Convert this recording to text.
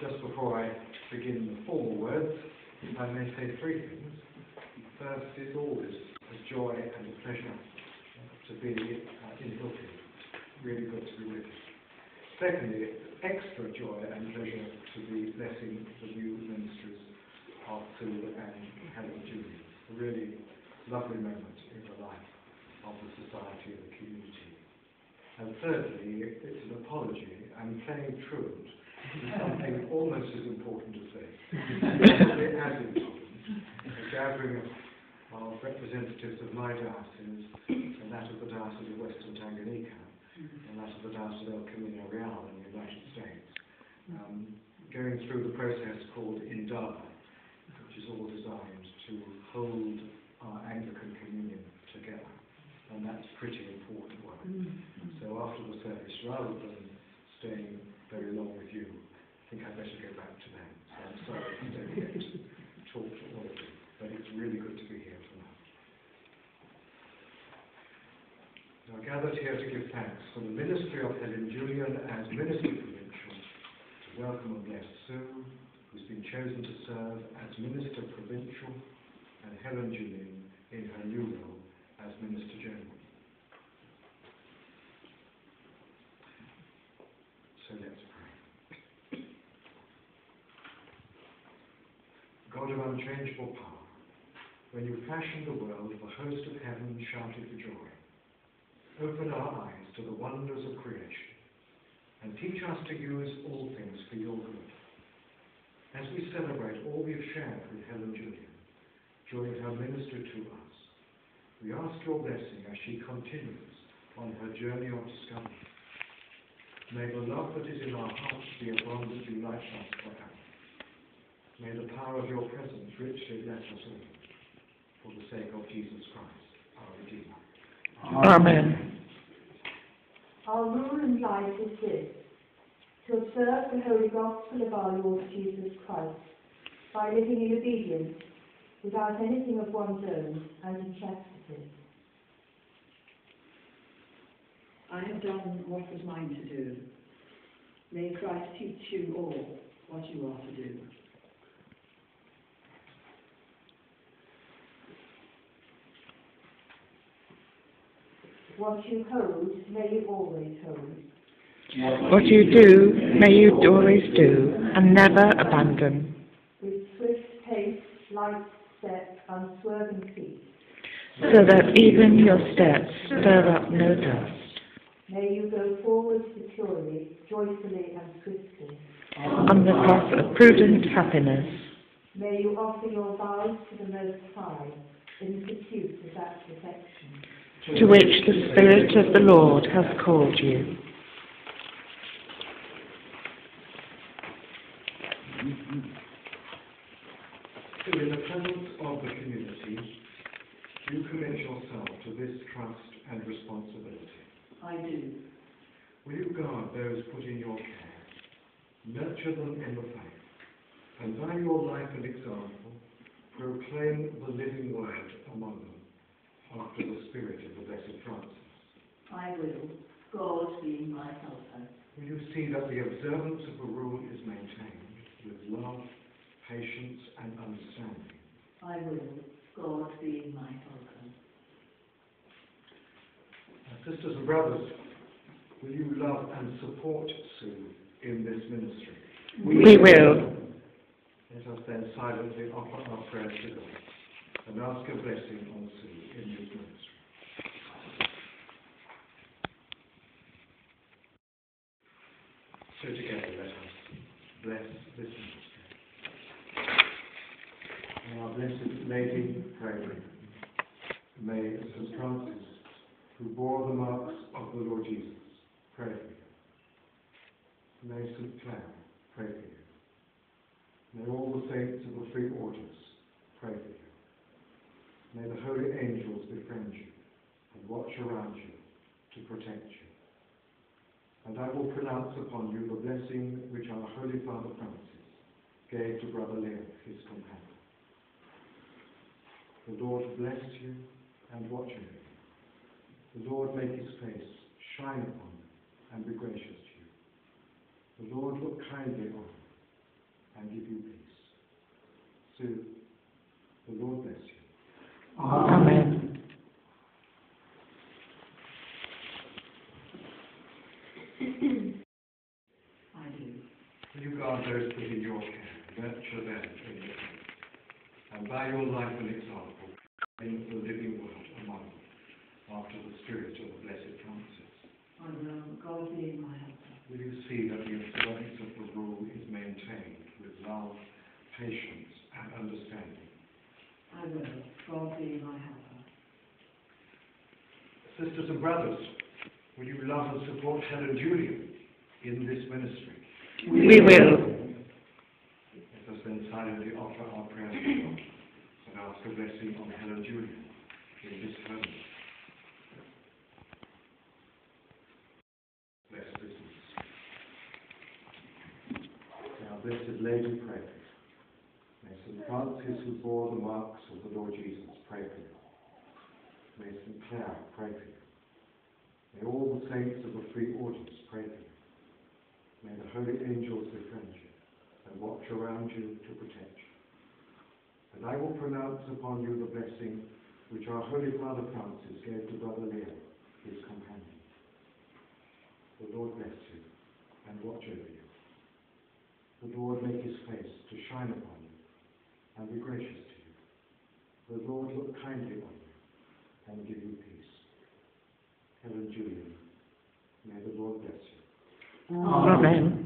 Just before I begin the formal words, I may say three things. First, it's always a joy and a pleasure to be uh, in Hilfield. Really good to be with you. Secondly, extra joy and pleasure to be blessing the new ministers of Sue and Helen Julian. A really lovely moment in the life of the society and the community. And thirdly, it's an apology. I'm playing truant something almost as important as this. As important. A gathering of, of representatives of my diocese and that of the Diocese of Western Tanganyika and that of the Diocese of El Camino Real in the United States. Um, going through the process called Indaba, which is all designed to hold our Anglican communion together. And that's pretty important work. The service, rather than staying very long with you, I think I'd better go back to them. So I'm sorry I don't get to talk to all of you, but it's really good to be here tonight. Now gathered here to give thanks for the ministry of Helen Julian as Minister Provincial, to welcome and bless Sue, who's been chosen to serve as Minister Provincial, and Helen Julian in her new role as Minister General. So let's pray. God of unchangeable power, when you fashioned the world, the host of heaven shouted for joy. Open our eyes to the wonders of creation and teach us to use all things for your good. As we celebrate all we have shared with Helen Julian during her ministry to us, we ask your blessing as she continues on her journey of discovery. May the love that is in our hearts be abundantly light us forever. May the power of your presence richly bless us all, for the sake of Jesus Christ, our Redeemer. Amen. Our rule in life is this, to observe the holy gospel of our Lord Jesus Christ by living in obedience without anything of one's own and in chastity. I have done what was mine to do. May Christ teach you all what you are to do. What you hold, may you always hold. What you do, may you always do, and never abandon, With swift pace, light step, unswerving feet. so that even your steps stir up no dust. May you go forward securely, joyfully and swiftly. On the path of prudent happiness, May you offer your vows to the Most High in pursuit of that perfection. To which the Spirit of the Lord has called you. So in the presence of the community, you commit yourself to this trust and responsibility. I do. Will you guard those put in your care, nurture them in the faith, and by your life and example, proclaim the living word among them, after the spirit of the Blessed Francis? I will. God being my helper. Will you see that the observance of the rule is maintained with love, patience, and understanding? I will. God being my helper. Uh, Sisters and brothers, will you love and support Sue in this ministry? We will. Let us then silently offer our prayers to God and ask a blessing on Sue in this ministry. So together let us bless this ministry. May our Blessed Lady pray with. May St. Francis, who bore the marks of the Lord Jesus, pray for you. May St. Clare pray for you. May all the saints of the three orders pray for you. May the holy angels befriend you and watch around you to protect you. And I will pronounce upon you the blessing which our Holy Father Francis gave to Brother Leo, his companion. The Lord bless you and watch over you. The Lord make his face shine upon you and be gracious to you. The Lord look kindly on you and give you peace. So, the Lord bless you. Amen. I do. Will you guard those put in your care, nurture them in your and by your life and example, in the living word among them, after the spirit of the blessed Francis. I will, God being my helper. Will you see that the observance of the rule is maintained with love, patience, and understanding? I will, God being my helper. Sisters and brothers, will you love and support Helen Julian in this ministry? We will. Let us then silently offer our prayers to God and ask a blessing on Helen Julian in this home. Bless business. Now, Blessed Lady, pray for you. May St. Francis, who bore the marks of the Lord Jesus, pray for you. May St. Clare pray for you. May all the saints of the three orders pray for you. May the holy angels defend you and watch around you to protect you. And I will pronounce upon you the blessing which our Holy Father Francis gave to Brother Leo, his companion. The Lord bless you and watch over you. The Lord make his face to shine upon you and be gracious to you. The Lord look kindly on you and give you peace. Helen Julian, may the Lord bless you. Amen. You